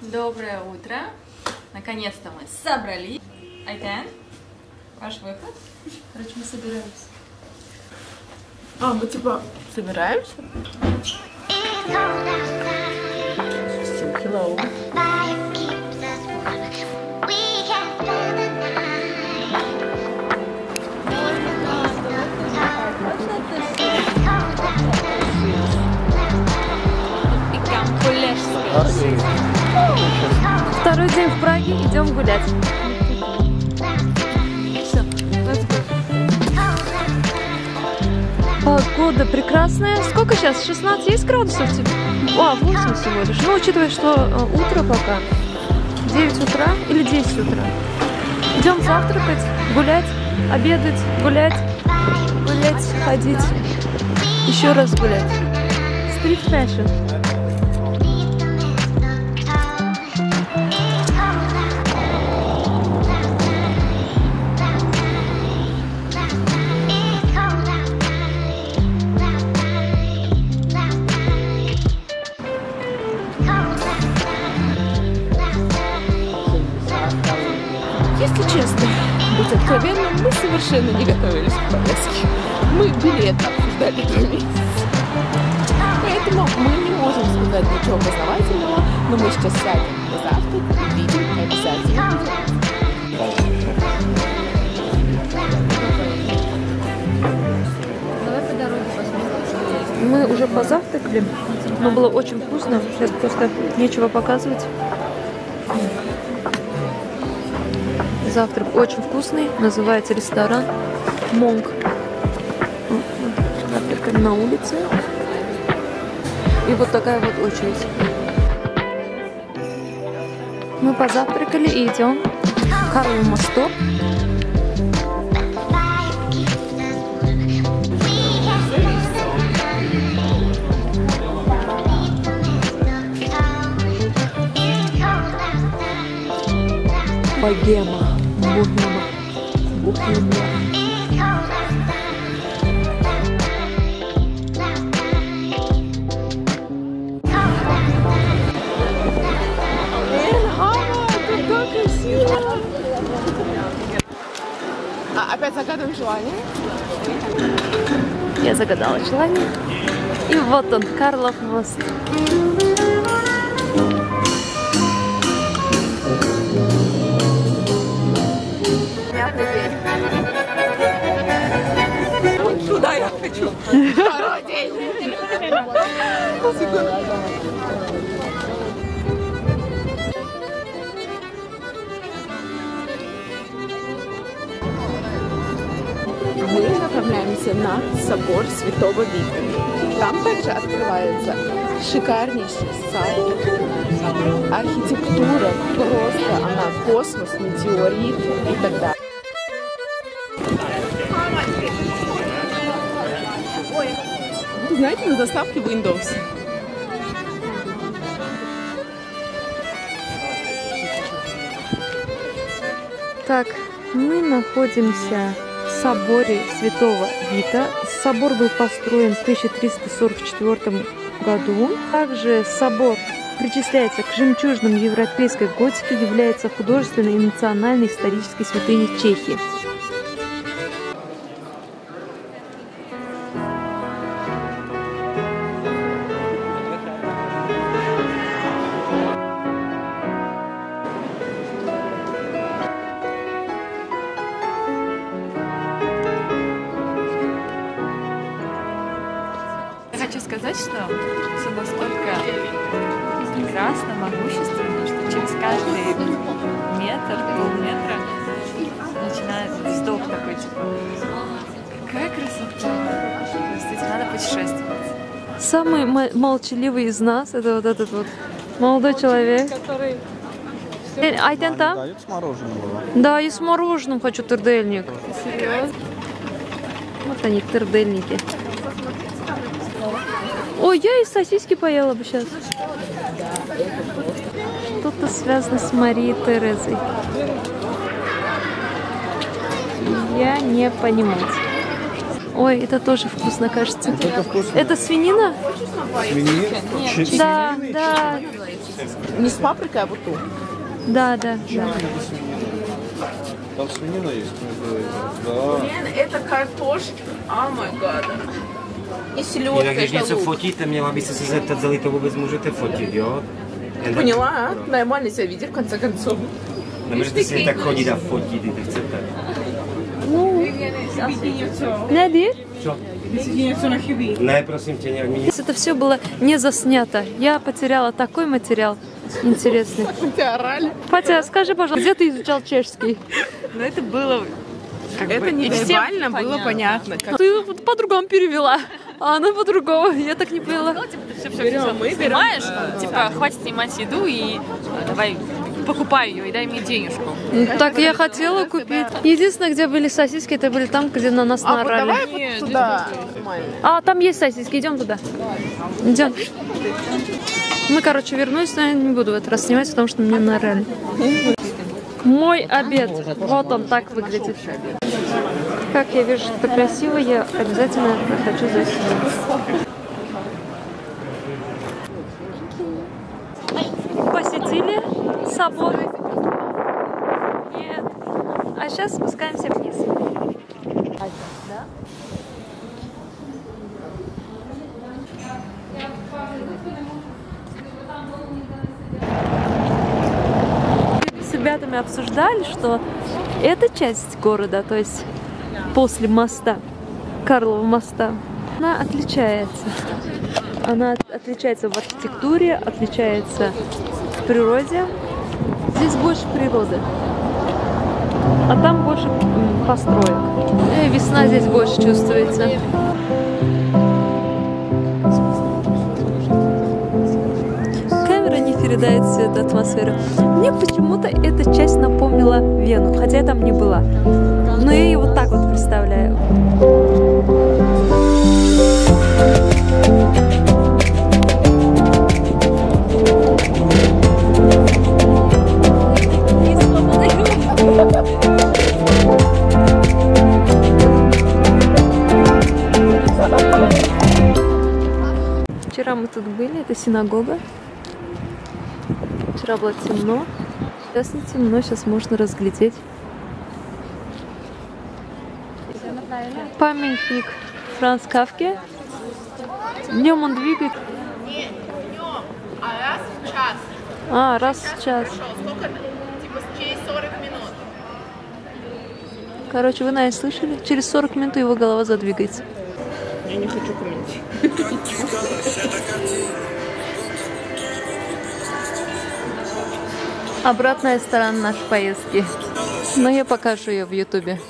Доброе утро. Наконец-то мы собрались. Айтен, ваш выход. Короче, мы собираемся. А, мы типа собираемся? Hello. Life Второй день в Праге, идем гулять. Go. Погода прекрасная. Сколько сейчас? 16 есть градусов? Типа? А, 8 всего лишь. Ну, учитывая, что э, утро пока. 9 утра или 10 утра. Идем завтракать, гулять, обедать, гулять, гулять, ходить. Еще раз гулять. Street fashion. Если честно, быть откровенным, мы совершенно не готовились к поездке. Мы билеты обсуждали два месяца. Поэтому мы не можем сказать ничего познавательного, но мы сейчас сядем на завтрак и видим обязательно. Мы уже позавтракали, но было очень вкусно. Сейчас просто нечего показывать. Завтрак очень вкусный, называется ресторан Монг. Завтракаем на улице. И вот такая вот очередь. Мы позавтракали и идем к Карлу мосту. Богема. Богема. Богема. А, опять загадываем желание? Я загадала желание. И вот он, Карлов мост. Хочу. Мы направляемся на собор Святого Вита. Там также открывается шикарнейший сад. Архитектура просто, она космос, метеорит и так далее. Знаете, на заставке Windows. Так, мы находимся в соборе Святого Вита. Собор был построен в 1344 году. Также собор причисляется к жемчужным европейской готики, является художественной и национальной исторической святыней Чехии. Хочу сказать, что все настолько прекрасно, могущественно, что через каждый метр, полметра начинает вздох такой, типа, какая красота. Действительно, надо путешествовать. Самый мо- молчаливый из нас это вот этот вот молодой человек. Э, Айтен там? Дают с мороженым было. Да, и с мороженым хочу тырдельник. Серьезно? Вот они, тырдельники. Ой, я и сосиски поела бы сейчас. Что-то связано с Марией Терезой. Я не понимаю. Ой, это тоже вкусно, кажется. Это вкусно. Это свинина? Свинина? Чи- Да, да. Не с паприкой, а вот ту. Да, да. Там свинина есть? Да. Это картошка. О май гад. И když это něco лук. fotíte, měla by se se zeptat, zda to vůbec můžete fotit, jo? Jen tak- Поняла, а? Нормально себя веди, в конце концов. Nemůžete si jen tak chodit a fotit, když chcete. Nadir? Ne, prosím tě, nějak mi Это все было не заснято. Я потеряла такой материал интересный. Тебя орали. Патя, скажи, пожалуйста, где ты изучал чешский? Но это было... это не вербально было понятно. Как... Ты вот по-другому перевела, а она по-другому. Я так не поняла. все, все, все, мы берем. снимаешь, типа, хватит снимать еду и э, давай покупай ее и дай мне денежку. Ну, Так я хотела купить. Единственное, где были сосиски, это были там, где на нас А вот наорали. давай вот туда. А, там есть сосиски, идем туда. Идем. Мы, короче, вернулись, но я не буду в этот раз снимать, потому что мне наорали. Мой обед. Вот он так выглядит. Как я вижу, что красиво, я обязательно хочу снимать. Посетили собор? Нет. А сейчас спускаемся вниз. с ребятами обсуждали, что эта часть города, то есть после моста, Карлова моста, она отличается. Она от- отличается в архитектуре, отличается в природе. Здесь больше природы. А там больше построек. И весна здесь больше чувствуется. Передает всю эту атмосферу. Мне почему-то эта часть напомнила Вену, хотя я там не была. Я ее вот так вот представляю. Вчера мы тут были, это синагога. Вчера было темно. Сейчас не темно, сейчас можно разглядеть. Памятник Франц Кавке. Днем он двигает. А раз в час. А, раз в час. Сколько? Типа через 40 минут. Короче, вы, наверное, слышали? Через 40 минут его голова задвигается. Я не хочу комментировать. Обратная сторона нашей поездки. Но я покажу ее в Ютубе.